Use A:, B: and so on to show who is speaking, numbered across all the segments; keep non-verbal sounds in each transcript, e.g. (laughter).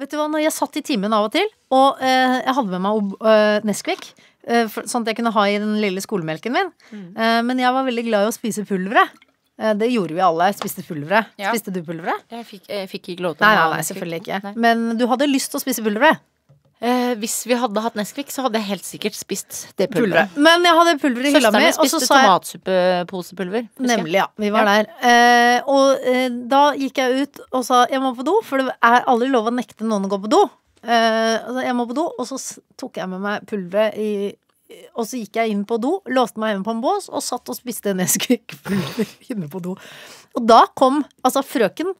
A: vet du hva, når jeg satt i timen av og til, og eh, jeg hadde med meg uh, Nesquik, eh, for- sånn at jeg kunne ha i den lille skolemelken min, eh, men jeg var veldig glad i å spise pulveret. Det gjorde vi alle. Spiste pulveret.
B: Ja.
A: Spiste du pulveret?
B: Jeg fikk, jeg fikk ikke lov til
A: Nei, nei, nei, selvfølgelig ikke.
B: Nei.
A: Men du hadde lyst til å spise pulveret.
B: Eh, hvis vi hadde hatt Nesquik, så hadde jeg helt sikkert spist det pulveret.
A: Men jeg hadde pulver i hylla
B: Søsteren
A: mi, så
B: spiste tomatsuppeposepulver.
A: Nemlig, ja. Vi var der. Eh, og eh, da gikk jeg ut og sa jeg må på do, for det er aldri lov å nekte noen å gå på do. Eh, jeg må på do, og så tok jeg med meg pulveret i og så gikk jeg inn på do, låste meg hjemme på en bås og satt og spiste Nesquik-pulver (laughs) inne på do. Og da kom altså frøken,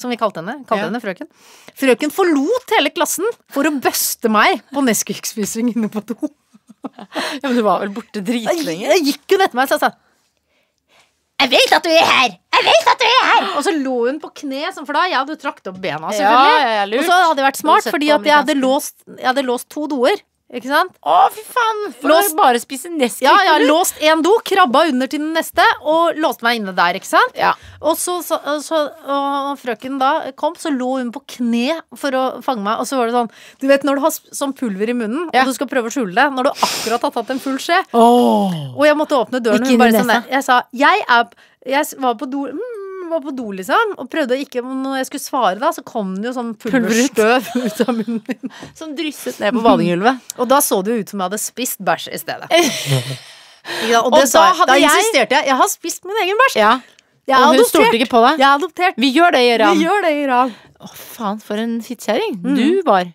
A: som vi kalte henne, kalte
B: Ja.
A: henne frøken. Frøken forlot hele klassen for å buste meg på Nesquik-spising inne på do. (laughs)
B: Ja, men du var vel borte dritlenge?
A: jeg gikk hun etter meg, jeg sa Jeg vet at du er her! Jeg vet at du er her! Og så lå hun på kne, for da jeg hadde trakt opp bena, selvfølgelig.
B: ja, ja, lurt.
A: og så hadde jeg vært smart, fordi at jeg hadde, låst, jeg hadde låst to doer. Ikke sant?
B: Å, fy faen! For låst, bare spise Nesquik.
A: Ja, jeg har låst én do, krabba under til den neste, og låste meg inne der, ikke sant?
B: Ja.
A: Og så, så, så og frøken da kom, så lå hun på kne for å fange meg, og så var det sånn Du vet når du har sånn pulver i munnen,
B: Ja.
A: og du skal prøve å skjule det, når du akkurat har tatt en full skje,
B: Åh.
A: og jeg måtte åpne døren, og hun bare sånn der. Jeg sa Jeg er Jeg var på do mm, var på do, liksom, og prøvde å ikke Når jeg skulle svare, da, så kom det jo sånn pulverstøv ut av munnen min. (laughs)
B: Som drysset ned på badegulvet.
A: Og da så det jo ut som jeg hadde spist bæsj i stedet. (laughs) Ja, og
B: Og da
A: jeg. Da
B: jeg-
A: insisterte jeg. Jeg har spist min egen bæsj.
B: Ja.
A: Jeg
B: Og hun
A: adoptert.
B: stolte ikke på deg. Vi gjør det, Gøran.
A: Vi gjør det i Iran.
B: Å, faen, for en fittkjerring du var.